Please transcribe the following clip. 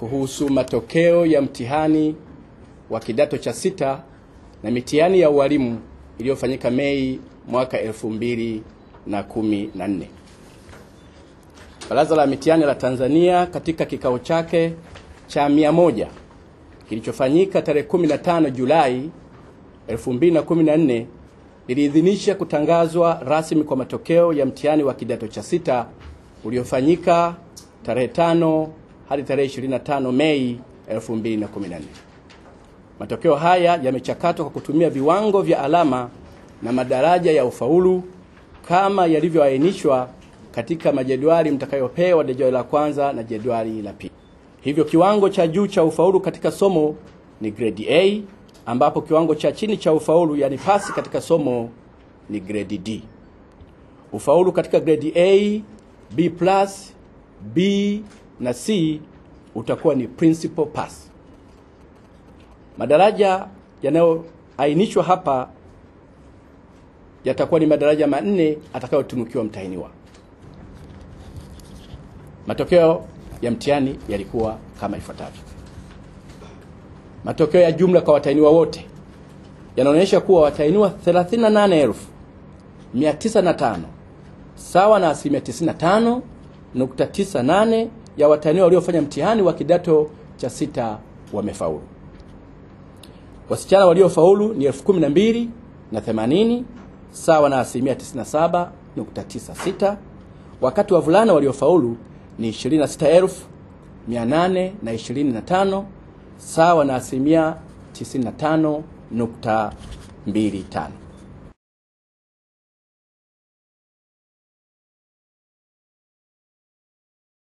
kuhusu matokeo ya mtihani wa kidato cha sita na mitihani ya ualimu iliyofanyika Mei mwaka 2014. Baraza la Mitihani la Tanzania katika kikao chake cha 100 kilichofanyika tarehe 15 Julai 2014 liliidhinisha kutangazwa rasmi kwa matokeo ya mtihani wa kidato cha sita uliofanyika tarehe 5 hadi tarehe 25 Mei 2014. Matokeo haya yamechakatwa kwa kutumia viwango vya alama na madaraja ya ufaulu kama yalivyoainishwa katika majedwali mtakayopewa jedwali la kwanza na jedwali la pili. Hivyo kiwango cha juu cha ufaulu katika somo ni grade A ambapo kiwango cha chini cha ufaulu yani pasi katika somo ni grade D. Ufaulu katika grade A, B+, B na C utakuwa ni principal pass. Madaraja yanayoainishwa hapa yatakuwa ni madaraja manne atakayotunukiwa mtahiniwa. Matokeo ya mtihani yalikuwa kama ifuatavyo. Matokeo ya jumla kwa watahiniwa wote yanaonyesha kuwa watahiniwa 38,905 sawa na asilimia 95.98 ya watahiniwa waliofanya mtihani wa kidato cha sita wamefaulu. Wasichana waliofaulu ni 12,000 na 80 sawa na asilimia 97.96, wakati wavulana waliofaulu ni 26,825 sawa na asilimia 95.25.